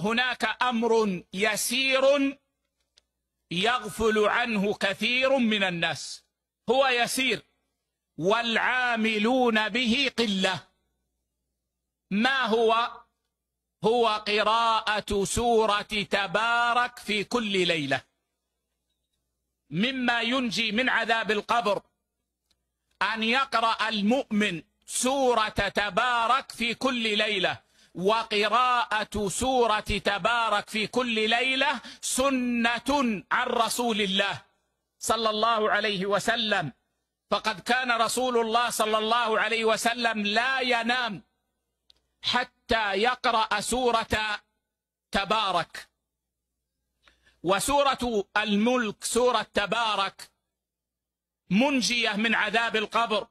هناك أمر يسير يغفل عنه كثير من الناس. هو يسير. والعاملون به قلة. ما هو؟ هو قراءة سورة تبارك في كل ليلة. مما ينجي من عذاب القبر. أن يقرأ المؤمن سورة تبارك في كل ليلة. وقراءة سورة تبارك في كل ليلة سنة عن رسول الله صلى الله عليه وسلم. فقد كان رسول الله صلى الله عليه وسلم لا ينام حتى يقرأ سورة تبارك. وسورة الملك سورة تبارك منجية من عذاب القبر.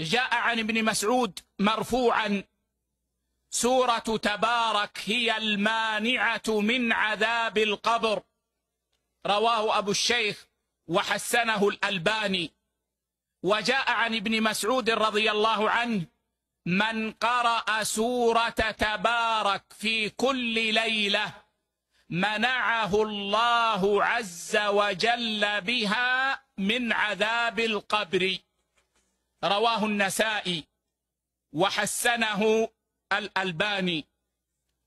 جاء عن ابن مسعود مرفوعا سورة تبارك هي المانعة من عذاب القبر. رواه أبو الشيخ وحسنه الألباني. وجاء عن ابن مسعود رضي الله عنه من قرأ سورة تبارك في كل ليلة منعه الله عز وجل بها من عذاب القبر. رواه النسائي وحسنه الألباني.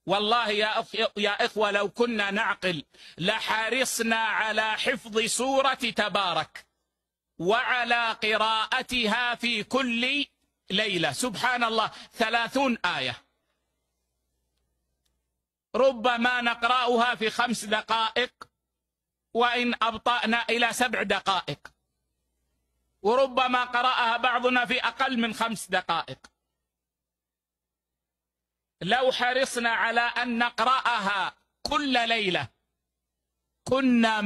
والله يا يا إخوة لو كنا نعقل لحرصنا على حفظ سورة تبارك وعلى قراءتها في كل ليلة. سبحان الله. ثلاثون آية. ربما نقرأها في خمس دقائق وإن أبطأنا إلى سبع دقائق. وربما قرأها بعضنا في أقل من خمس دقائق. لو حرصنا على أن نقرأها كل ليلة كنا